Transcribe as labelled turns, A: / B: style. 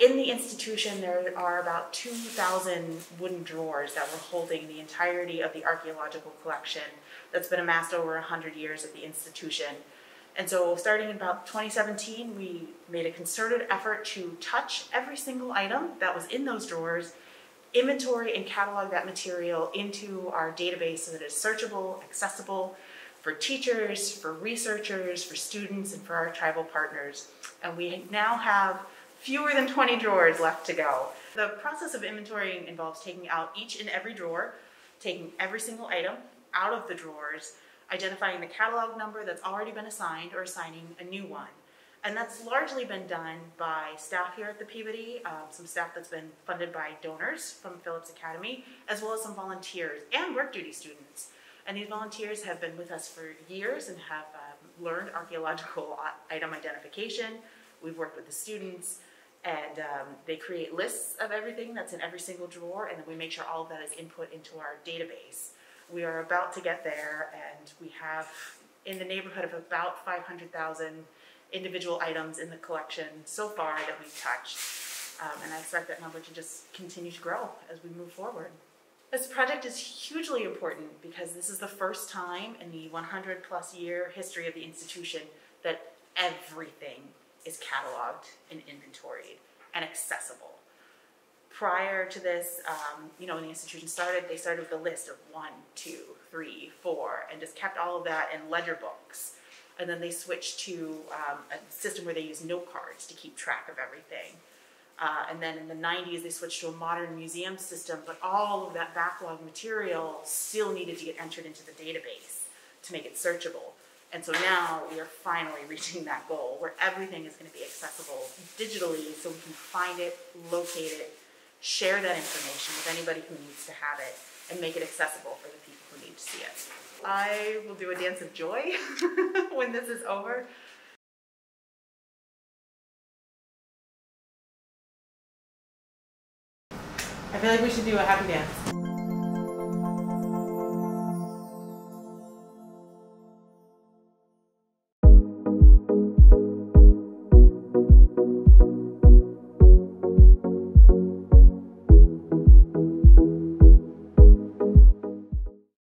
A: in the institution, there are about 2,000 wooden drawers that were holding the entirety of the archaeological collection that's been amassed over 100 years at the institution. And so starting in about 2017, we made a concerted effort to touch every single item that was in those drawers, inventory and catalog that material into our database so that it's searchable, accessible for teachers, for researchers, for students, and for our tribal partners. And we now have fewer than 20 drawers left to go. The process of inventorying involves taking out each and every drawer, taking every single item out of the drawers, identifying the catalog number that's already been assigned or assigning a new one. And that's largely been done by staff here at the Peabody, um, some staff that's been funded by donors from Phillips Academy, as well as some volunteers and work duty students. And these volunteers have been with us for years and have um, learned archaeological item identification. We've worked with the students and um, they create lists of everything that's in every single drawer and then we make sure all of that is input into our database. We are about to get there and we have in the neighborhood of about 500,000 individual items in the collection so far that we've touched. Um, and I expect that number to just continue to grow as we move forward. This project is hugely important because this is the first time in the 100 plus year history of the institution that everything is cataloged and inventoried and accessible. Prior to this, um, you know, when the institution started, they started with a list of one, two, three, four, and just kept all of that in ledger books. And then they switched to um, a system where they use note cards to keep track of everything. Uh, and then in the 90s, they switched to a modern museum system, but all of that backlog material still needed to get entered into the database to make it searchable. And so now we are finally reaching that goal where everything is going to be accessible digitally so we can find it, locate it, share that information with anybody who needs to have it, and make it accessible for the people who need to see it. I will do a dance of joy when this is over. I feel like we should do a happy dance.